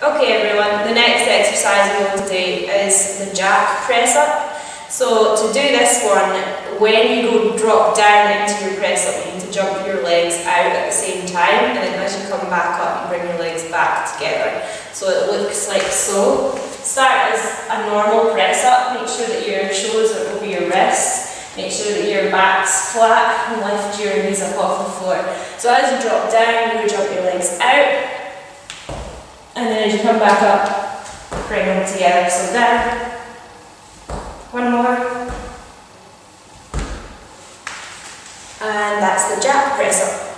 Okay everyone, the next exercise we're going to do is the jack press up. So to do this one, when you go drop down into your press up, you need to jump your legs out at the same time and then as you come back up, you bring your legs back together. So it looks like so. Start as a normal press up, make sure that your shoulders are over your wrists, make sure that your back's flat and lift your knees up off the floor. So as you drop down, you jump your and then as you come back up, bring them together. So down. One more. And that's the jack press up.